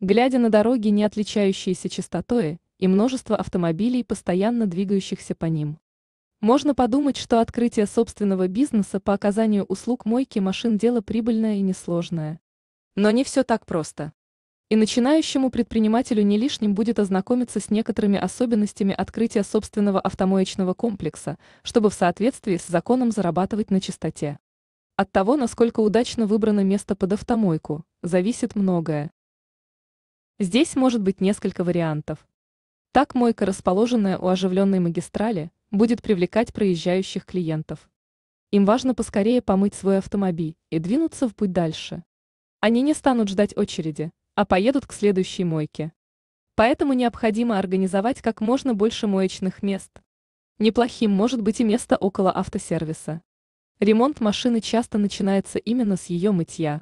Глядя на дороги, не отличающиеся чистотой, и множество автомобилей, постоянно двигающихся по ним. Можно подумать, что открытие собственного бизнеса по оказанию услуг мойки машин – дело прибыльное и несложное. Но не все так просто. И начинающему предпринимателю не лишним будет ознакомиться с некоторыми особенностями открытия собственного автомоечного комплекса, чтобы в соответствии с законом зарабатывать на чистоте. От того, насколько удачно выбрано место под автомойку, зависит многое. Здесь может быть несколько вариантов. Так мойка, расположенная у оживленной магистрали, будет привлекать проезжающих клиентов. Им важно поскорее помыть свой автомобиль и двинуться в путь дальше. Они не станут ждать очереди, а поедут к следующей мойке. Поэтому необходимо организовать как можно больше моечных мест. Неплохим может быть и место около автосервиса. Ремонт машины часто начинается именно с ее мытья.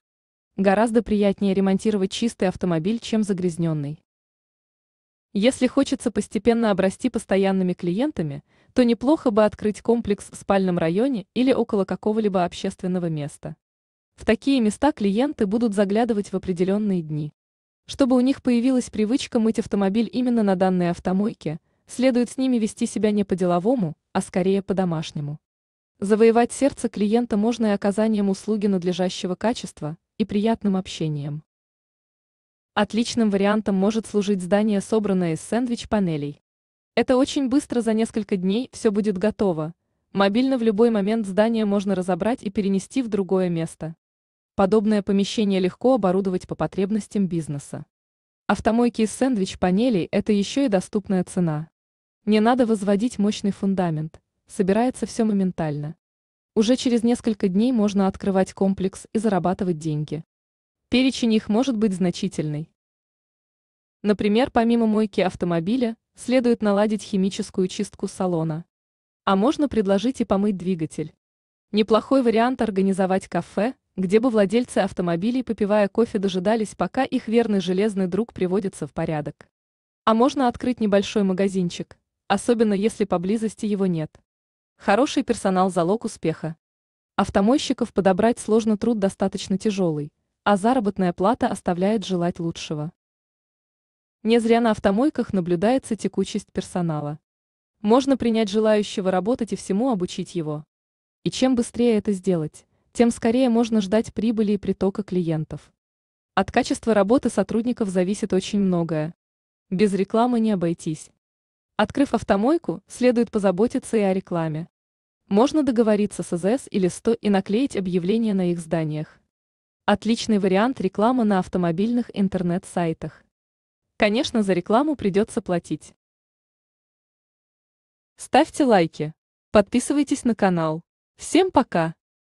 Гораздо приятнее ремонтировать чистый автомобиль, чем загрязненный. Если хочется постепенно обрасти постоянными клиентами, то неплохо бы открыть комплекс в спальном районе или около какого-либо общественного места. В такие места клиенты будут заглядывать в определенные дни. Чтобы у них появилась привычка мыть автомобиль именно на данной автомойке, следует с ними вести себя не по-деловому, а скорее по-домашнему. Завоевать сердце клиента можно и оказанием услуги надлежащего качества, и приятным общением. Отличным вариантом может служить здание, собранное из сэндвич-панелей. Это очень быстро, за несколько дней все будет готово. Мобильно в любой момент здание можно разобрать и перенести в другое место. Подобное помещение легко оборудовать по потребностям бизнеса. Автомойки из сэндвич-панелей – это еще и доступная цена. Не надо возводить мощный фундамент, собирается все моментально. Уже через несколько дней можно открывать комплекс и зарабатывать деньги. Перечень их может быть значительный. Например, помимо мойки автомобиля, следует наладить химическую чистку салона. А можно предложить и помыть двигатель. Неплохой вариант организовать кафе, где бы владельцы автомобилей, попивая кофе, дожидались, пока их верный железный друг приводится в порядок. А можно открыть небольшой магазинчик, особенно если поблизости его нет. Хороший персонал – залог успеха. Автомойщиков подобрать сложно труд достаточно тяжелый, а заработная плата оставляет желать лучшего. Не зря на автомойках наблюдается текучесть персонала. Можно принять желающего работать и всему обучить его. И чем быстрее это сделать, тем скорее можно ждать прибыли и притока клиентов. От качества работы сотрудников зависит очень многое. Без рекламы не обойтись. Открыв автомойку, следует позаботиться и о рекламе. Можно договориться с АЗС или 100 и наклеить объявления на их зданиях. Отличный вариант рекламы на автомобильных интернет-сайтах. Конечно, за рекламу придется платить. Ставьте лайки, подписывайтесь на канал. Всем пока!